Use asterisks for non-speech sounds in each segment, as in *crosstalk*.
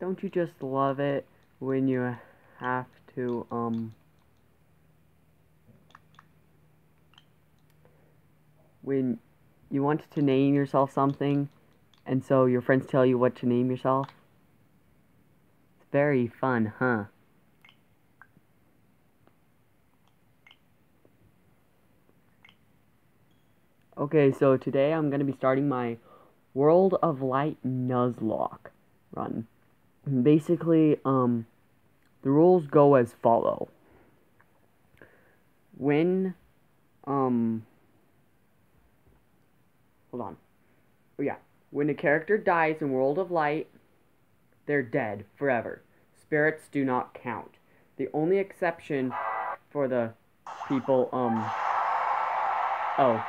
don't you just love it when you have to, um, when you want to name yourself something, and so your friends tell you what to name yourself? It's very fun, huh? Okay, so today I'm going to be starting my World of Light Nuzlocke run. Basically, um, the rules go as follow. When, um, hold on. Oh yeah, when a character dies in World of Light, they're dead forever. Spirits do not count. The only exception for the people, um, oh,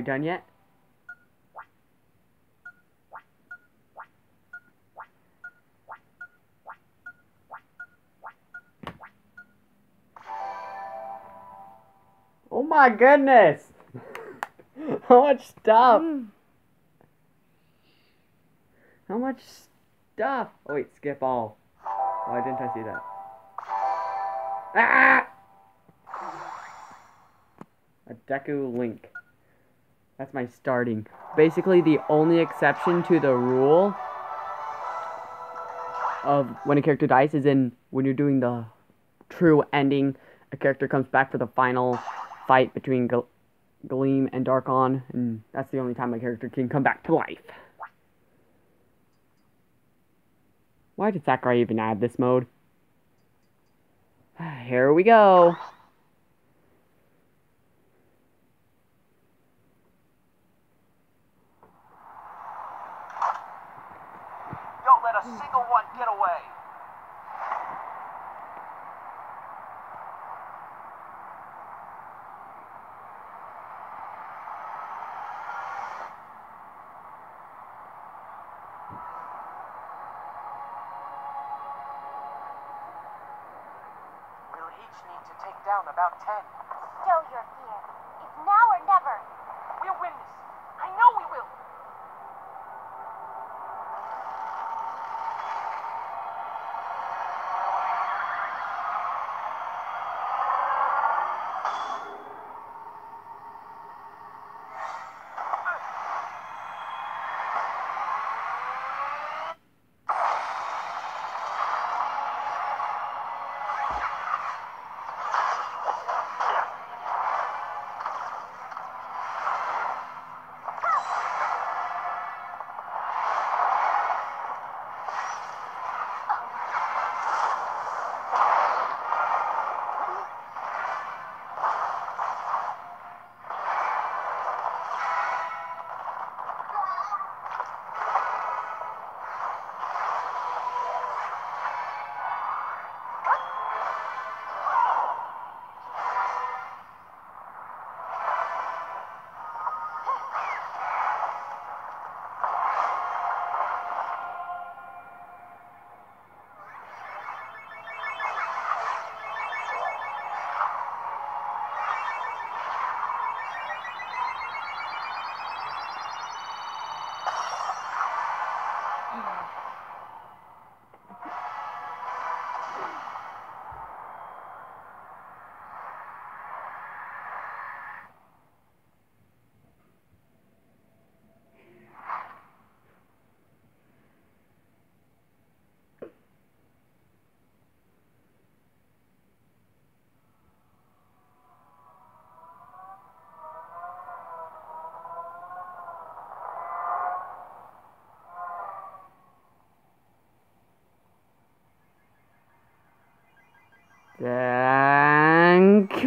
we done yet? Oh my goodness! *laughs* How much stuff! How much stuff? Oh wait, skip all. Why didn't I see that? Ah! A Deku Link. That's my starting. Basically, the only exception to the rule of when a character dies is in when you're doing the true ending. A character comes back for the final fight between Gal Galeem and Dharkon, and that's the only time a character can come back to life. Why did Sakurai even add this mode? *sighs* Here we go. Don't let a single one get away. We'll each need to take down about ten. Stow your fear. It's now or never. We'll win this. I know we will. Then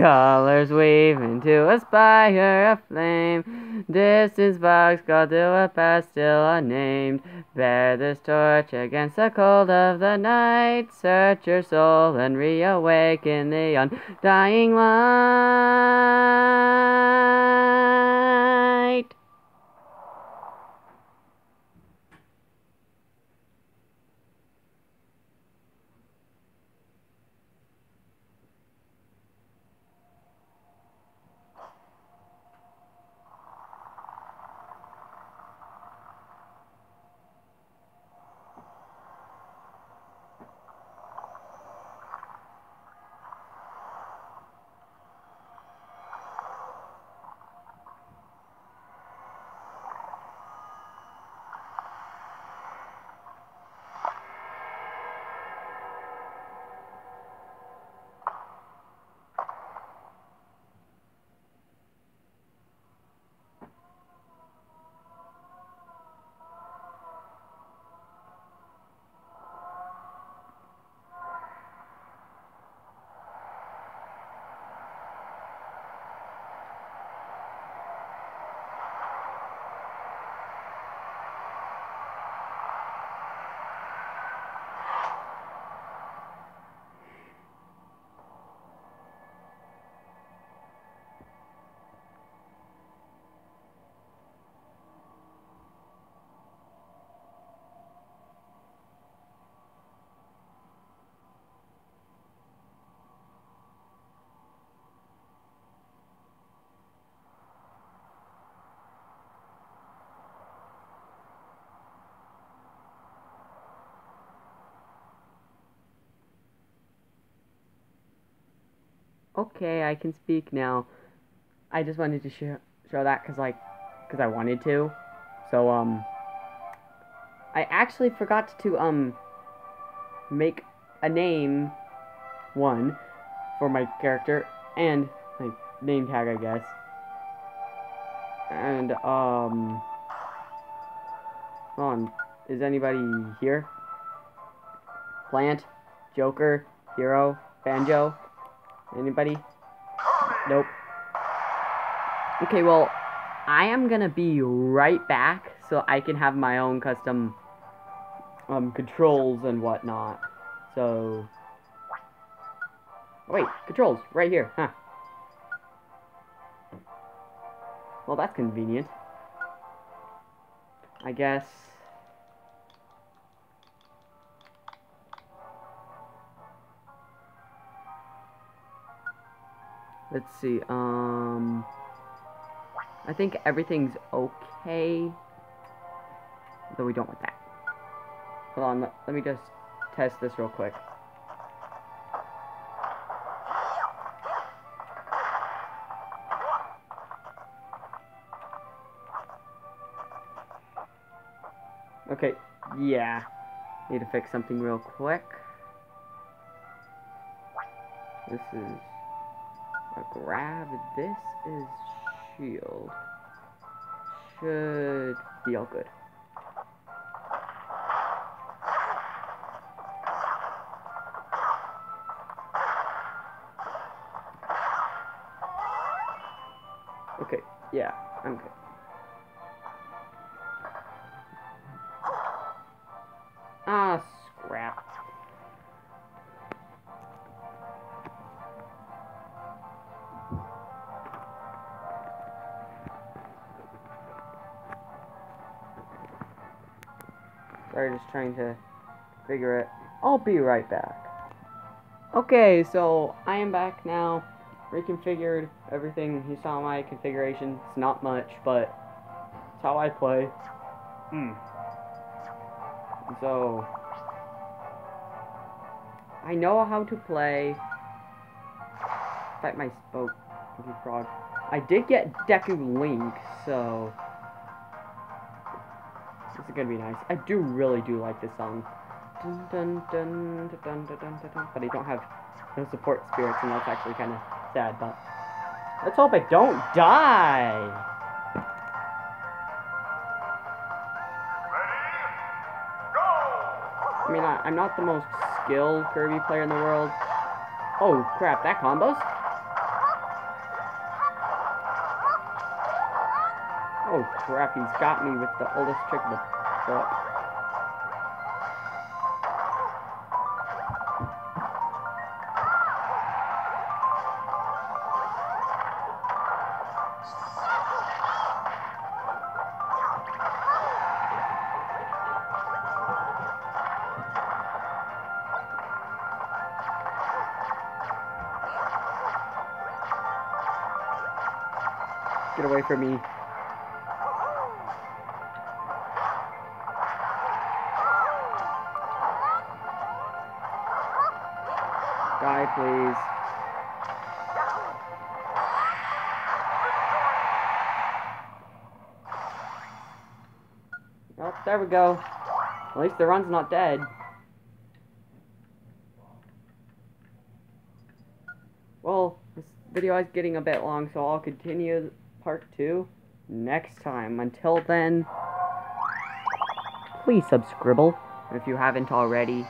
colors weave into a spire of flame. Distance box called to a past still unnamed. Bear this torch against the cold of the night. Search your soul and reawaken the undying light. Okay, I can speak now. I just wanted to show show that because like, because I wanted to. So um, I actually forgot to um make a name one for my character and my name tag, I guess. And um, hold on, is anybody here? Plant, Joker, Hero, Banjo, anybody? Nope. Okay, well, I am gonna be right back so I can have my own custom um, controls and whatnot. So, wait, controls right here, huh? Well, that's convenient. I guess. Let's see, um... I think everything's okay. Though we don't want that. Hold on, let, me just test this real quick. Okay, yeah. Need to fix something real quick. This is grab. This is shield. Should be all good. Okay, yeah, I'm good. Ah, Sorry, just trying to figure it. I'll be right back. Okay, so I am back now. Reconfigured everything. You saw my configuration. It's not much, but it's how I play. Hmm. So, I know how to play. Fight my spoke, Frog. I did get Deku Link, so this is gonna be nice. I do really do like this song. Dun, dun, dun, dun, dun, dun, dun, dun, but I don't have no support spirits, and that's actually kind of sad. But let's hope I don't die. I mean, I, I'm not the most skilled Kirby player in the world. Oh, crap, that combos? Oh, crap, he's got me with the oldest trick of the book. Get away from me. Please. Oh, there we go. At least the run's not dead. Well, this video is getting a bit long, so I'll continue part two next time. Until then, please subscribe if you haven't already.